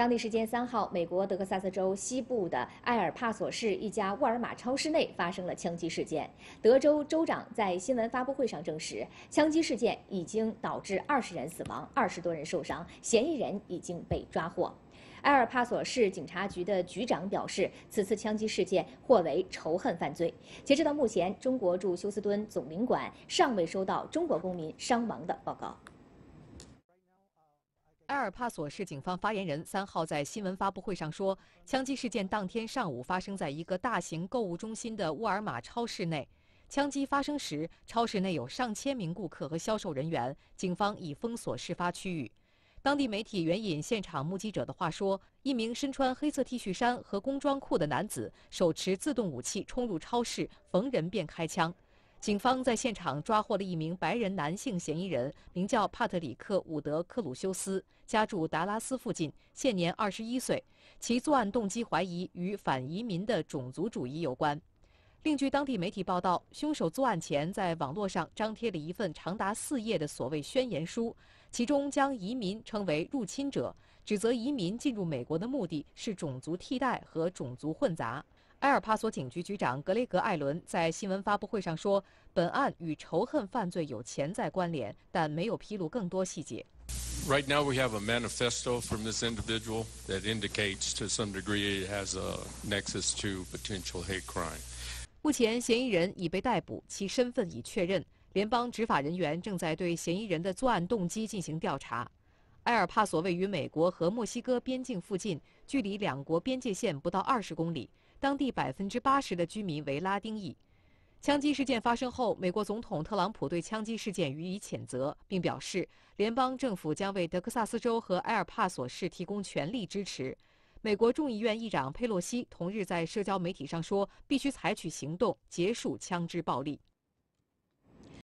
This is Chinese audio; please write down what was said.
当地时间三号，美国德克萨斯州西部的埃尔帕索市一家沃尔玛超市内发生了枪击事件。德州州长在新闻发布会上证实，枪击事件已经导致二十人死亡，二十多人受伤，嫌疑人已经被抓获。埃尔帕索市警察局的局长表示，此次枪击事件或为仇恨犯罪。截止到目前，中国驻休斯敦总领馆尚未收到中国公民伤亡的报告。埃尔帕索市警方发言人三号在新闻发布会上说，枪击事件当天上午发生在一个大型购物中心的沃尔玛超市内。枪击发生时，超市内有上千名顾客和销售人员，警方已封锁事发区域。当地媒体援引现场目击者的话说，一名身穿黑色 T 恤衫和工装裤的男子手持自动武器冲入超市，逢人便开枪。警方在现场抓获了一名白人男性嫌疑人，名叫帕特里克·伍德·克鲁修斯，家住达拉斯附近，现年二十一岁。其作案动机怀疑与反移民的种族主义有关。另据当地媒体报道，凶手作案前在网络上张贴了一份长达四页的所谓宣言书，其中将移民称为入侵者，指责移民进入美国的目的是种族替代和种族混杂。埃尔帕索警局局长格雷格·艾伦在新闻发布会上说，本案与仇恨犯罪有潜在关联，但没有披露更多细节。Right now, we have a manifesto from this individual that indicates to some degree it has a nexus to potential hate crime. 目前，嫌疑人已被逮捕，其身份已确认。联邦执法人员正在对嫌疑人的作案动机进行调查。埃尔帕索位于美国和墨西哥边境附近，距离两国边界线不到二十公里。当地百分之八十的居民为拉丁裔。枪击事件发生后，美国总统特朗普对枪击事件予以谴责，并表示联邦政府将为德克萨斯州和埃尔帕索市提供全力支持。美国众议院议长佩洛西同日在社交媒体上说：“必须采取行动，结束枪支暴力。”